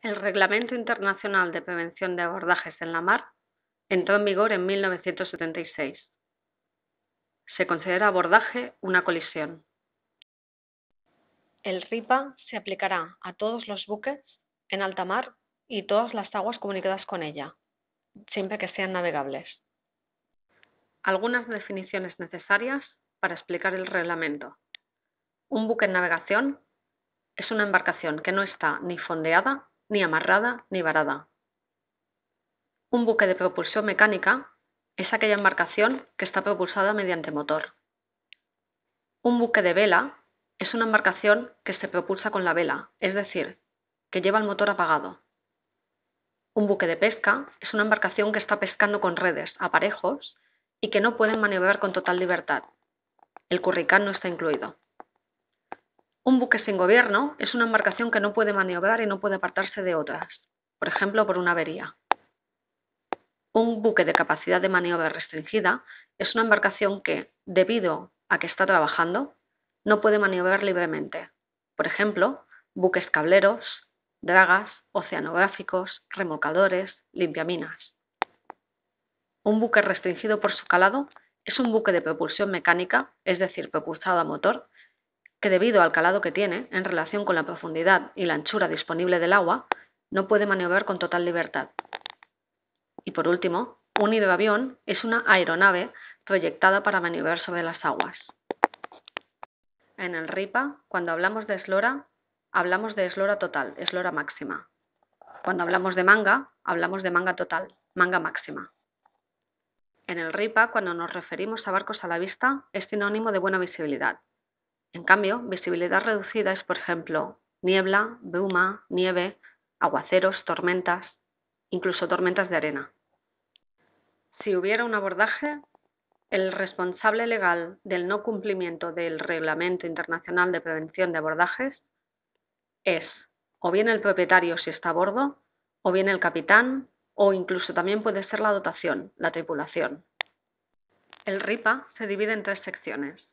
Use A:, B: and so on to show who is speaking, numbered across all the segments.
A: El Reglamento Internacional de Prevención de Abordajes en la Mar entró en vigor en 1976. Se considera abordaje una colisión. El RIPA se aplicará a todos los buques en alta mar y todas las aguas comunicadas con ella, siempre que sean navegables. Algunas definiciones necesarias para explicar el reglamento. Un buque en navegación es una embarcación que no está ni fondeada ni amarrada ni varada. Un buque de propulsión mecánica es aquella embarcación que está propulsada mediante motor. Un buque de vela es una embarcación que se propulsa con la vela, es decir, que lleva el motor apagado. Un buque de pesca es una embarcación que está pescando con redes, aparejos y que no pueden maniobrar con total libertad. El curricán no está incluido. Un buque sin gobierno es una embarcación que no puede maniobrar y no puede apartarse de otras, por ejemplo por una avería. Un buque de capacidad de maniobra restringida es una embarcación que, debido a que está trabajando, no puede maniobrar libremente. Por ejemplo, buques cableros, dragas, oceanográficos, remolcadores, limpiaminas. Un buque restringido por su calado es un buque de propulsión mecánica, es decir, propulsado a motor, que debido al calado que tiene en relación con la profundidad y la anchura disponible del agua, no puede maniobrar con total libertad. Y por último, un hidroavión es una aeronave proyectada para maniobrar sobre las aguas. En el RIPA, cuando hablamos de eslora, hablamos de eslora total, eslora máxima. Cuando hablamos de manga, hablamos de manga total, manga máxima. En el RIPA, cuando nos referimos a barcos a la vista, es sinónimo de buena visibilidad, en cambio, visibilidad reducida es, por ejemplo, niebla, bruma, nieve, aguaceros, tormentas, incluso tormentas de arena. Si hubiera un abordaje, el responsable legal del no cumplimiento del Reglamento Internacional de Prevención de Abordajes es o bien el propietario si está a bordo, o bien el capitán, o incluso también puede ser la dotación, la tripulación. El RIPA se divide en tres secciones.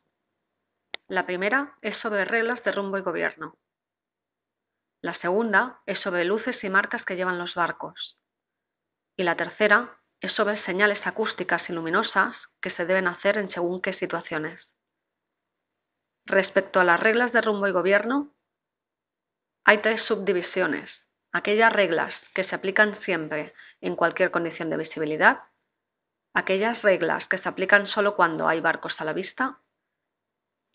A: La primera es sobre reglas de rumbo y gobierno. La segunda es sobre luces y marcas que llevan los barcos. Y la tercera es sobre señales acústicas y luminosas que se deben hacer en según qué situaciones. Respecto a las reglas de rumbo y gobierno, hay tres subdivisiones. Aquellas reglas que se aplican siempre en cualquier condición de visibilidad, aquellas reglas que se aplican solo cuando hay barcos a la vista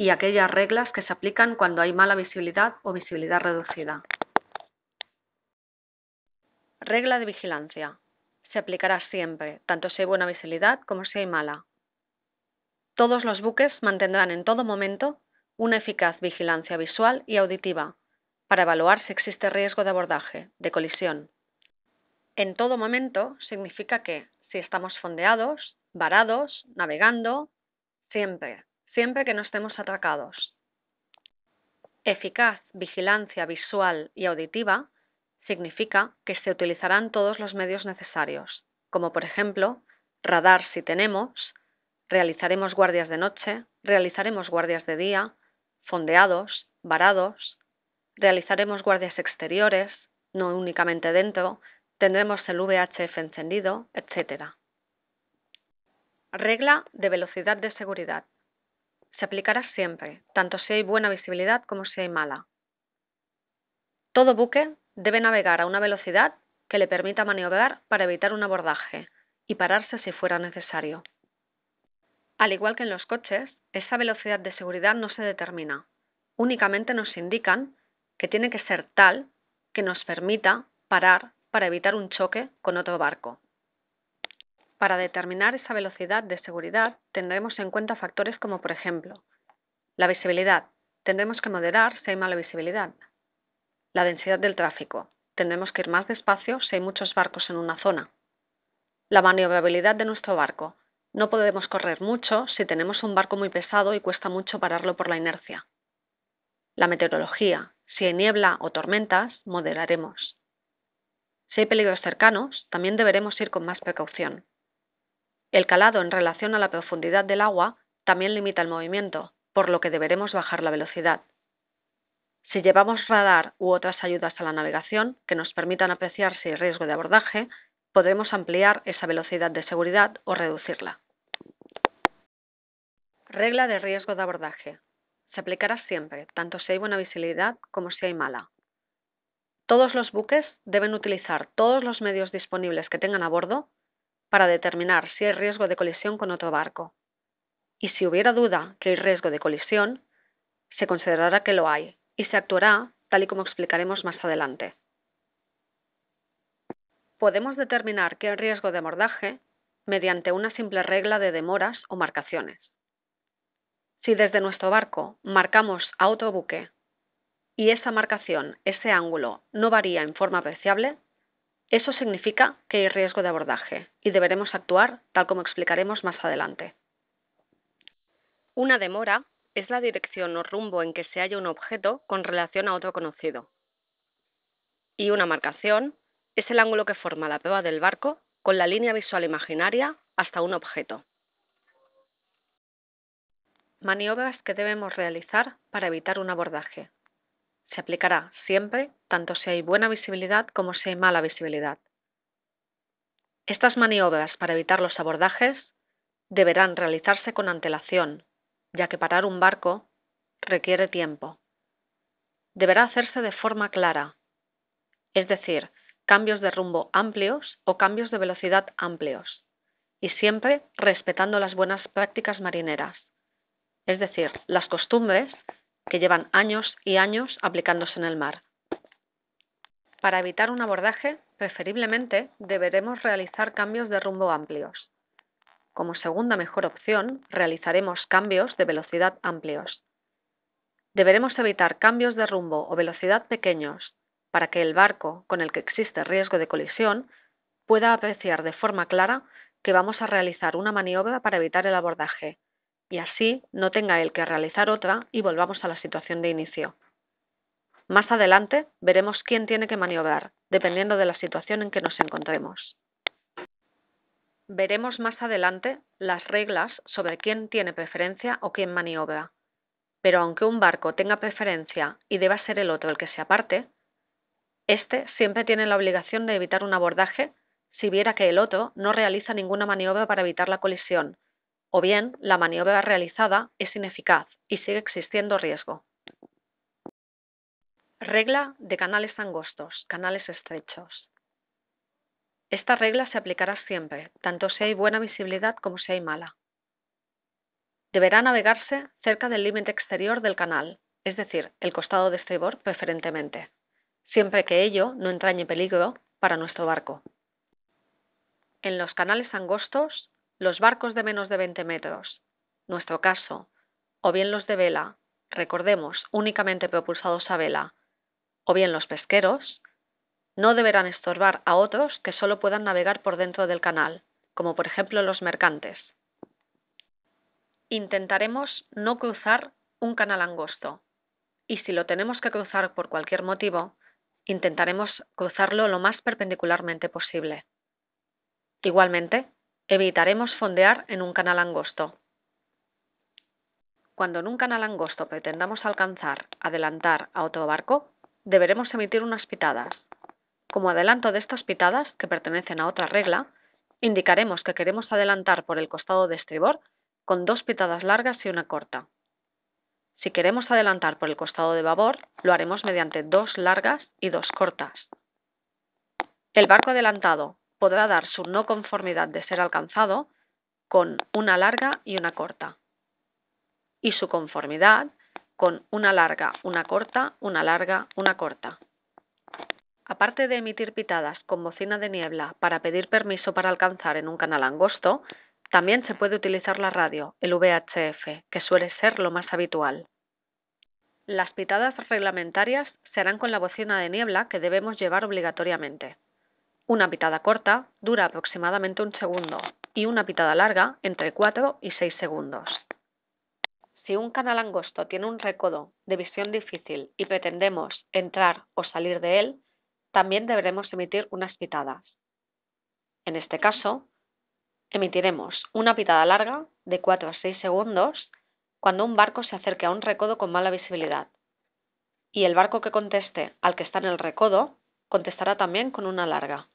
A: y aquellas reglas que se aplican cuando hay mala visibilidad o visibilidad reducida. Regla de vigilancia. Se aplicará siempre, tanto si hay buena visibilidad como si hay mala. Todos los buques mantendrán en todo momento una eficaz vigilancia visual y auditiva para evaluar si existe riesgo de abordaje, de colisión. En todo momento significa que si estamos fondeados, varados, navegando, siempre, siempre que no estemos atracados. Eficaz vigilancia visual y auditiva significa que se utilizarán todos los medios necesarios, como por ejemplo radar si tenemos, realizaremos guardias de noche, realizaremos guardias de día, fondeados, varados, realizaremos guardias exteriores, no únicamente dentro, tendremos el VHF encendido, etc. Regla de velocidad de seguridad se aplicará siempre, tanto si hay buena visibilidad como si hay mala. Todo buque debe navegar a una velocidad que le permita maniobrar para evitar un abordaje y pararse si fuera necesario. Al igual que en los coches, esa velocidad de seguridad no se determina, únicamente nos indican que tiene que ser tal que nos permita parar para evitar un choque con otro barco. Para determinar esa velocidad de seguridad tendremos en cuenta factores como por ejemplo la visibilidad. Tendremos que moderar si hay mala visibilidad. La densidad del tráfico. Tendremos que ir más despacio si hay muchos barcos en una zona. La maniobrabilidad de nuestro barco. No podemos correr mucho si tenemos un barco muy pesado y cuesta mucho pararlo por la inercia. La meteorología. Si hay niebla o tormentas, moderaremos. Si hay peligros cercanos, también deberemos ir con más precaución. El calado en relación a la profundidad del agua también limita el movimiento, por lo que deberemos bajar la velocidad. Si llevamos radar u otras ayudas a la navegación que nos permitan apreciar si hay riesgo de abordaje, podremos ampliar esa velocidad de seguridad o reducirla. Regla de riesgo de abordaje. Se aplicará siempre, tanto si hay buena visibilidad como si hay mala. Todos los buques deben utilizar todos los medios disponibles que tengan a bordo para determinar si hay riesgo de colisión con otro barco. Y si hubiera duda que hay riesgo de colisión, se considerará que lo hay y se actuará tal y como explicaremos más adelante. Podemos determinar que hay riesgo de abordaje mediante una simple regla de demoras o marcaciones. Si desde nuestro barco marcamos a otro buque y esa marcación, ese ángulo, no varía en forma apreciable, eso significa que hay riesgo de abordaje y deberemos actuar tal como explicaremos más adelante. Una demora es la dirección o rumbo en que se halla un objeto con relación a otro conocido. Y una marcación es el ángulo que forma la prueba del barco con la línea visual imaginaria hasta un objeto. Maniobras que debemos realizar para evitar un abordaje. Se aplicará siempre, tanto si hay buena visibilidad como si hay mala visibilidad. Estas maniobras para evitar los abordajes deberán realizarse con antelación, ya que parar un barco requiere tiempo. Deberá hacerse de forma clara, es decir, cambios de rumbo amplios o cambios de velocidad amplios, y siempre respetando las buenas prácticas marineras, es decir, las costumbres que llevan años y años aplicándose en el mar. Para evitar un abordaje, preferiblemente deberemos realizar cambios de rumbo amplios. Como segunda mejor opción, realizaremos cambios de velocidad amplios. Deberemos evitar cambios de rumbo o velocidad pequeños para que el barco con el que existe riesgo de colisión pueda apreciar de forma clara que vamos a realizar una maniobra para evitar el abordaje y así no tenga él que realizar otra y volvamos a la situación de inicio. Más adelante veremos quién tiene que maniobrar, dependiendo de la situación en que nos encontremos. Veremos más adelante las reglas sobre quién tiene preferencia o quién maniobra. Pero aunque un barco tenga preferencia y deba ser el otro el que se aparte, éste siempre tiene la obligación de evitar un abordaje si viera que el otro no realiza ninguna maniobra para evitar la colisión, o bien la maniobra realizada es ineficaz y sigue existiendo riesgo. Regla de canales angostos, canales estrechos. Esta regla se aplicará siempre, tanto si hay buena visibilidad como si hay mala. Deberá navegarse cerca del límite exterior del canal, es decir, el costado de estribor preferentemente, siempre que ello no entrañe peligro para nuestro barco. En los canales angostos los barcos de menos de 20 metros, nuestro caso, o bien los de vela, recordemos, únicamente propulsados a vela, o bien los pesqueros, no deberán estorbar a otros que solo puedan navegar por dentro del canal, como por ejemplo los mercantes. Intentaremos no cruzar un canal angosto, y si lo tenemos que cruzar por cualquier motivo, intentaremos cruzarlo lo más perpendicularmente posible. Igualmente, Evitaremos fondear en un canal angosto. Cuando en un canal angosto pretendamos alcanzar, adelantar a otro barco, deberemos emitir unas pitadas. Como adelanto de estas pitadas, que pertenecen a otra regla, indicaremos que queremos adelantar por el costado de estribor con dos pitadas largas y una corta. Si queremos adelantar por el costado de babor, lo haremos mediante dos largas y dos cortas. El barco adelantado podrá dar su no conformidad de ser alcanzado con una larga y una corta. Y su conformidad con una larga, una corta, una larga, una corta. Aparte de emitir pitadas con bocina de niebla para pedir permiso para alcanzar en un canal angosto, también se puede utilizar la radio, el VHF, que suele ser lo más habitual. Las pitadas reglamentarias se harán con la bocina de niebla que debemos llevar obligatoriamente. Una pitada corta dura aproximadamente un segundo y una pitada larga entre 4 y 6 segundos. Si un canal angosto tiene un recodo de visión difícil y pretendemos entrar o salir de él, también deberemos emitir unas pitadas. En este caso, emitiremos una pitada larga de 4 a 6 segundos cuando un barco se acerque a un recodo con mala visibilidad y el barco que conteste al que está en el recodo contestará también con una larga.